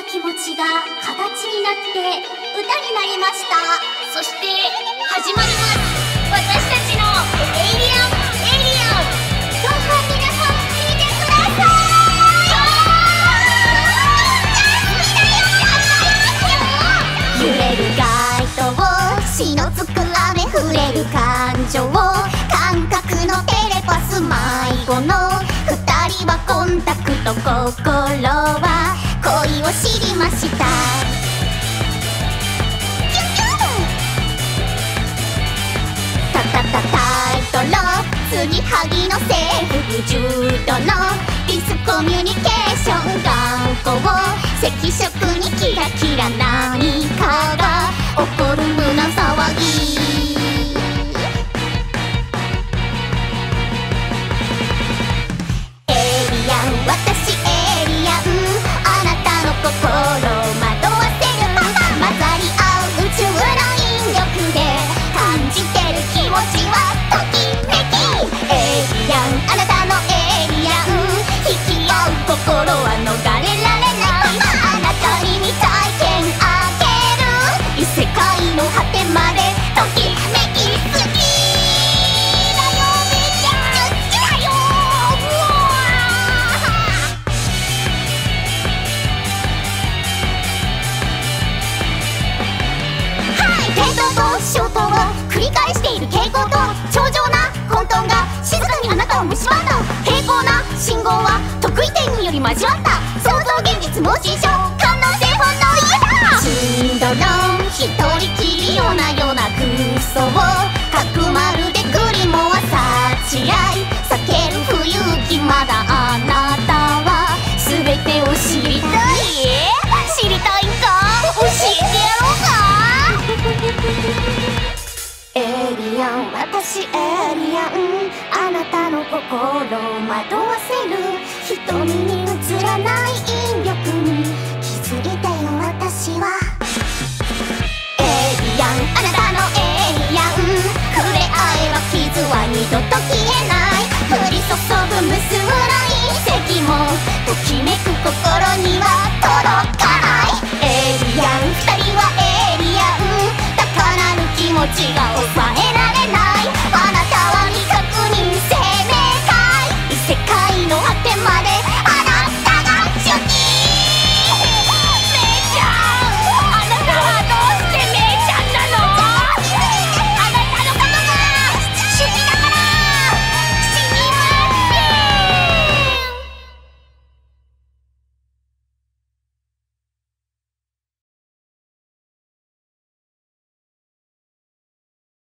な気持ちが形になって歌になりました。そして始まります私たちのエイリアンエイリアンどうか皆さん聞いてください揺れる街灯血のつく雨触れる感情感覚のテレパス迷子の二人はコンタクト心はを知りました。キュンキュンタタタタイトロ継ぎはぎの制服重度のディスコミュニケーション頑固赤色にキラキラ何かが起こる胸騒ぎ。エイリアン私な繰り返している傾向と超常な混沌が静かにあなたを蝕んだ。平行な信号は得意点により交わった。想像現実脳心象感能性本能いだシンドロン一人きりようなような空想。角丸でグリモは幸い避ける不勇気まだシエリアン。あなたの心を惑わせる。瞳に映らない